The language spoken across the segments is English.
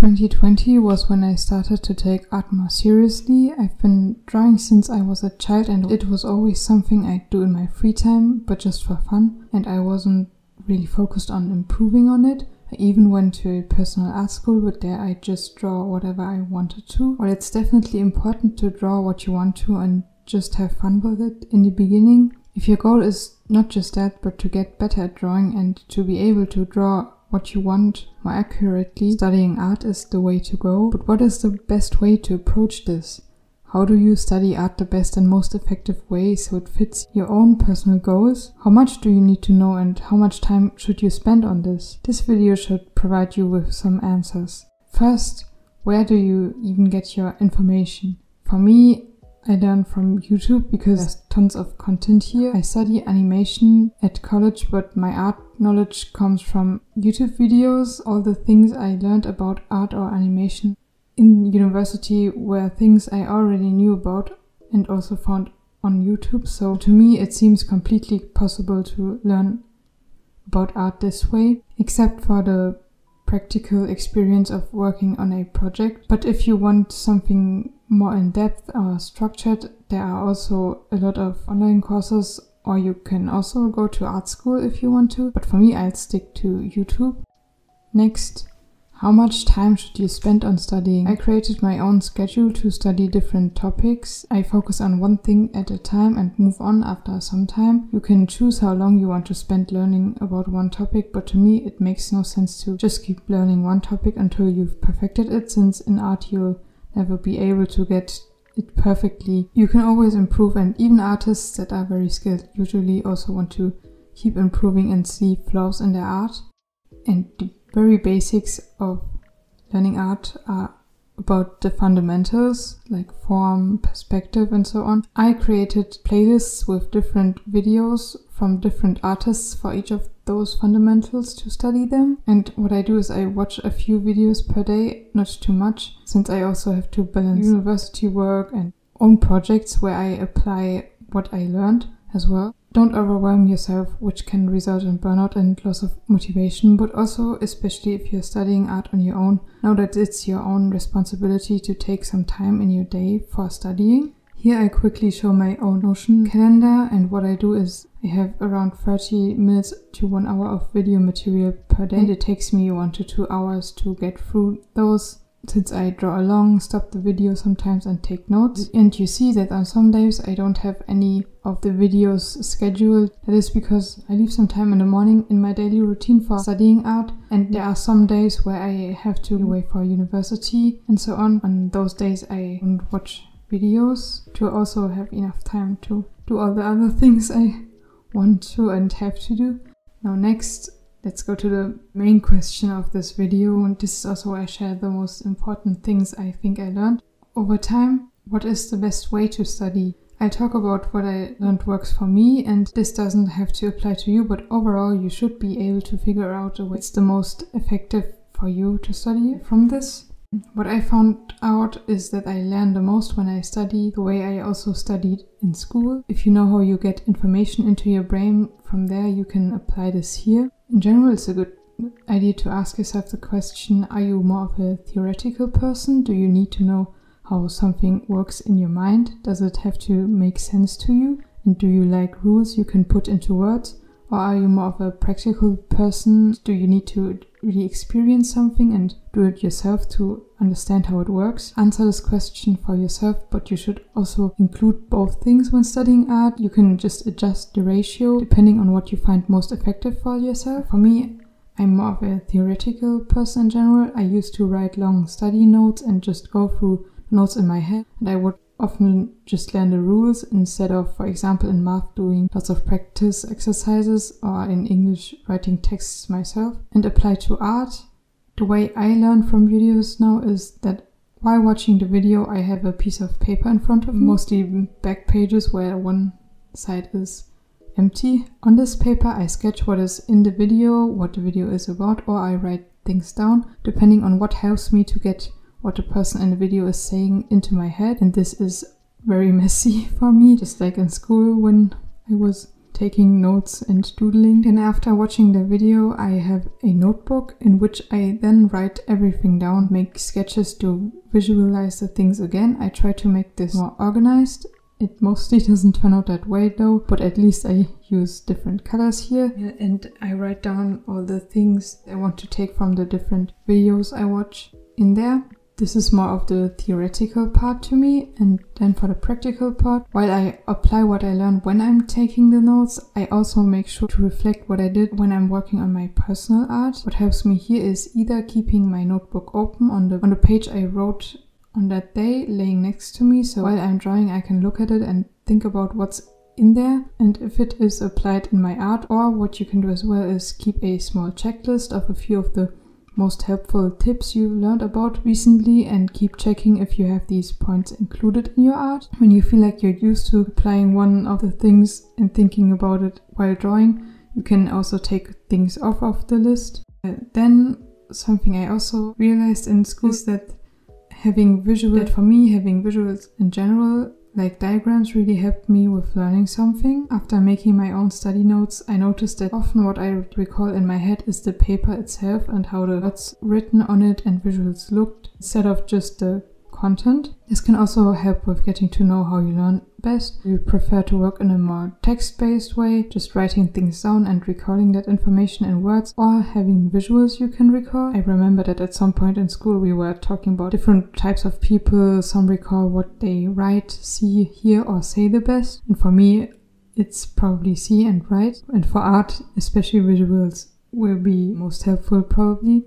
2020 was when I started to take art more seriously. I've been drawing since I was a child and it was always something I'd do in my free time, but just for fun, and I wasn't really focused on improving on it. I even went to a personal art school, but there I just draw whatever I wanted to. Well, it's definitely important to draw what you want to and just have fun with it in the beginning. If your goal is not just that, but to get better at drawing and to be able to draw what you want more accurately, studying art is the way to go. But what is the best way to approach this? How do you study art the best and most effective way so it fits your own personal goals? How much do you need to know and how much time should you spend on this? This video should provide you with some answers. First, where do you even get your information? For me, I learn from YouTube because there's tons of content here. I study animation at college, but my art knowledge comes from YouTube videos. All the things I learned about art or animation in university were things I already knew about and also found on YouTube. So to me, it seems completely possible to learn about art this way, except for the practical experience of working on a project. But if you want something more in depth or structured, there are also a lot of online courses, or you can also go to art school if you want to. But for me, I'll stick to YouTube. Next, how much time should you spend on studying? I created my own schedule to study different topics. I focus on one thing at a time and move on after some time. You can choose how long you want to spend learning about one topic, but to me it makes no sense to just keep learning one topic until you've perfected it, since in art you'll never be able to get it perfectly. You can always improve, and even artists that are very skilled usually also want to keep improving and see flaws in their art. And very basics of learning art are about the fundamentals like form, perspective, and so on. I created playlists with different videos from different artists for each of those fundamentals to study them. And what I do is I watch a few videos per day, not too much, since I also have to balance mm. university work and own projects where I apply what I learned as well. Don't overwhelm yourself, which can result in burnout and loss of motivation, but also, especially if you're studying art on your own, know that it's your own responsibility to take some time in your day for studying. Here I quickly show my own Notion calendar and what I do is I have around 30 minutes to 1 hour of video material per day. And it takes me 1 to 2 hours to get through those since I draw along, stop the video sometimes and take notes. And you see that on some days I don't have any of the videos scheduled. That is because I leave some time in the morning in my daily routine for studying art and there are some days where I have to away for university and so on. On those days I don't watch videos to also have enough time to do all the other things I want to and have to do. Now next Let's go to the main question of this video, and this is also where I share the most important things I think I learned. Over time, what is the best way to study? I'll talk about what I learned works for me, and this doesn't have to apply to you, but overall, you should be able to figure out what's the most effective for you to study from this. What I found out is that I learn the most when I study the way I also studied in school. If you know how you get information into your brain from there, you can apply this here. In general, it's a good idea to ask yourself the question Are you more of a theoretical person? Do you need to know how something works in your mind? Does it have to make sense to you? And do you like rules you can put into words? Or are you more of a practical person? Do you need to really experience something and do it yourself to understand how it works? Answer this question for yourself, but you should also include both things when studying art. You can just adjust the ratio depending on what you find most effective for yourself. For me, I'm more of a theoretical person in general. I used to write long study notes and just go through notes in my head, and I would often just learn the rules instead of, for example, in math doing lots of practice exercises or in English writing texts myself and apply to art. The way I learn from videos now is that while watching the video, I have a piece of paper in front of me, hmm. mostly back pages where one side is empty. On this paper, I sketch what is in the video, what the video is about, or I write things down, depending on what helps me to get what the person in the video is saying into my head. And this is very messy for me, just like in school when I was taking notes and doodling. And after watching the video, I have a notebook in which I then write everything down, make sketches to visualize the things again. I try to make this more organized. It mostly doesn't turn out that way though, but at least I use different colors here. And I write down all the things I want to take from the different videos I watch in there. This is more of the theoretical part to me, and then for the practical part, while I apply what I learned when I'm taking the notes, I also make sure to reflect what I did when I'm working on my personal art. What helps me here is either keeping my notebook open on the on the page I wrote on that day laying next to me, so while I'm drawing I can look at it and think about what's in there and if it is applied in my art or what you can do as well is keep a small checklist of a few of the most helpful tips you learned about recently and keep checking if you have these points included in your art. When you feel like you're used to applying one of the things and thinking about it while drawing, you can also take things off of the list. Uh, then something I also realized in school is that having visual, that for me having visuals in general like diagrams really helped me with learning something. After making my own study notes, I noticed that often what I recall in my head is the paper itself and how the words written on it and visuals looked, instead of just the content. This can also help with getting to know how you learn best. You prefer to work in a more text-based way, just writing things down and recalling that information in words, or having visuals you can recall. I remember that at some point in school we were talking about different types of people. Some recall what they write, see, hear, or say the best. And for me, it's probably see and write. And for art, especially visuals, will be most helpful probably.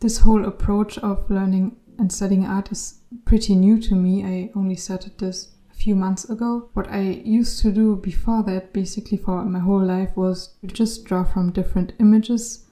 This whole approach of learning and studying art is pretty new to me. I only started this a few months ago. What I used to do before that, basically for my whole life, was just draw from different images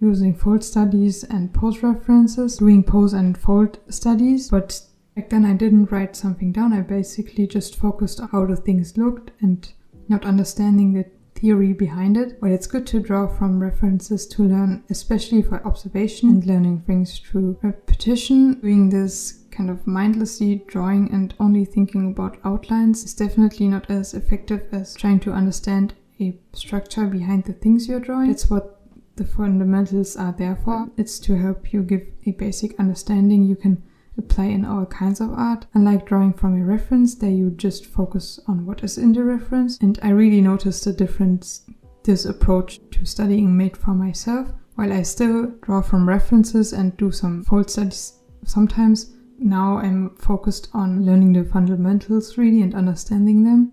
using fold studies and pose references, doing pose and fold studies. But back then I didn't write something down. I basically just focused on how the things looked and not understanding the theory behind it. But it's good to draw from references to learn, especially for observation and learning things through repetition. Doing this kind of mindlessly drawing and only thinking about outlines is definitely not as effective as trying to understand a structure behind the things you're drawing. That's what the fundamentals are there for. It's to help you give a basic understanding you can apply in all kinds of art. Unlike drawing from a reference, there you just focus on what is in the reference. And I really noticed the difference this approach to studying made for myself. While I still draw from references and do some fold studies sometimes, now I'm focused on learning the fundamentals really and understanding them.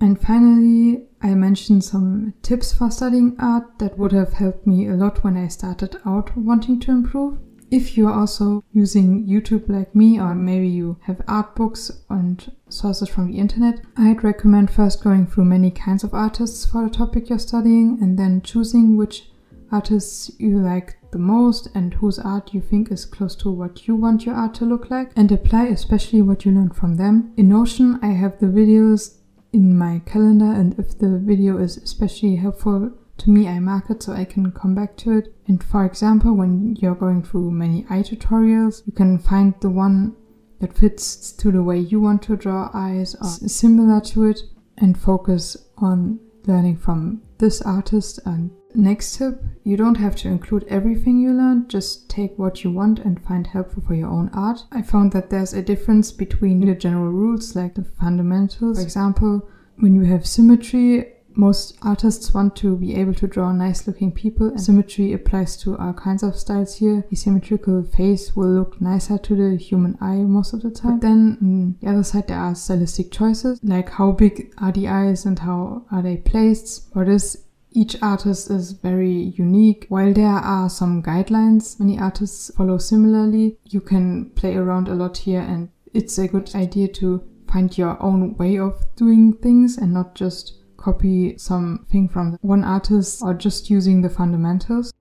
And finally, I mentioned some tips for studying art that would have helped me a lot when I started out wanting to improve. If you're also using YouTube like me, or maybe you have art books and sources from the internet, I'd recommend first going through many kinds of artists for the topic you're studying and then choosing which artists you like the most and whose art you think is close to what you want your art to look like and apply especially what you learned from them. In Notion, I have the videos in my calendar and if the video is especially helpful to me, I mark it so I can come back to it. And for example, when you're going through many eye tutorials, you can find the one that fits to the way you want to draw eyes or similar to it and focus on learning from this artist and Next tip, you don't have to include everything you learned, just take what you want and find helpful for your own art. I found that there's a difference between the general rules like the fundamentals. For example, when you have symmetry, most artists want to be able to draw nice looking people and symmetry applies to all kinds of styles here. A symmetrical face will look nicer to the human eye most of the time. But then on the other side there are stylistic choices like how big are the eyes and how are they placed. For this each artist is very unique. While there are some guidelines many artists follow similarly, you can play around a lot here and it's a good idea to find your own way of doing things and not just copy something from one artist or just using the fundamentals.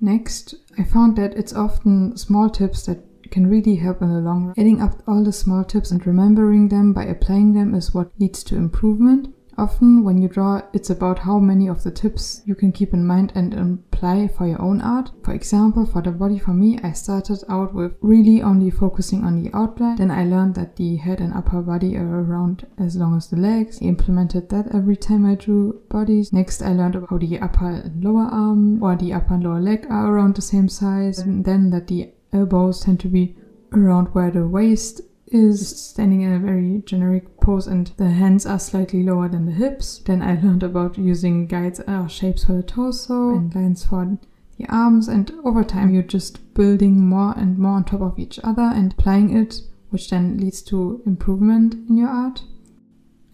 Next, I found that it's often small tips that can really help in the long run. Adding up all the small tips and remembering them by applying them is what leads to improvement. Often, when you draw, it's about how many of the tips you can keep in mind and apply for your own art. For example, for the body for me, I started out with really only focusing on the outline. Then I learned that the head and upper body are around as long as the legs. I implemented that every time I drew bodies. Next, I learned about how the upper and lower arm or the upper and lower leg are around the same size. And then that the elbows tend to be around where the waist is standing in a very generic pose and the hands are slightly lower than the hips. Then I learned about using guides or shapes for the torso and lines for the arms and over time you're just building more and more on top of each other and applying it which then leads to improvement in your art.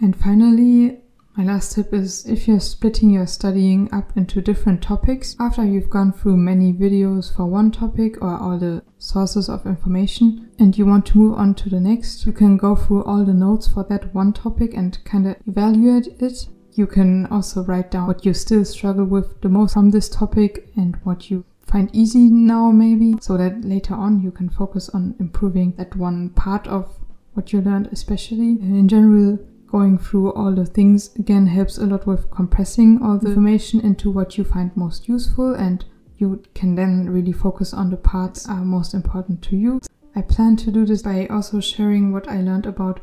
And finally, my last tip is if you're splitting your studying up into different topics, after you've gone through many videos for one topic or all the sources of information and you want to move on to the next, you can go through all the notes for that one topic and kind of evaluate it. You can also write down what you still struggle with the most from this topic and what you find easy now maybe so that later on you can focus on improving that one part of what you learned especially. In general, going through all the things again helps a lot with compressing all the mm. information into what you find most useful and you can then really focus on the parts that are most important to you. I plan to do this by also sharing what I learned about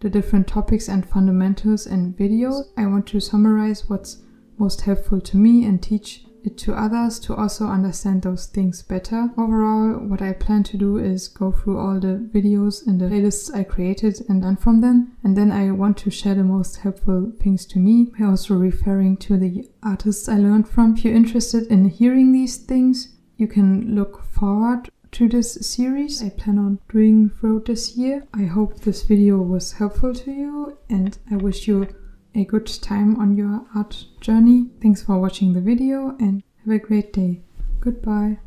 the different topics and fundamentals in videos. I want to summarize what's most helpful to me and teach it to others to also understand those things better. Overall, what I plan to do is go through all the videos and the playlists I created and learn from them. And then I want to share the most helpful things to me by also referring to the artists I learned from. If you're interested in hearing these things, you can look forward to this series I plan on doing throughout this year. I hope this video was helpful to you and I wish you a good time on your art journey. Thanks for watching the video and have a great day. Goodbye.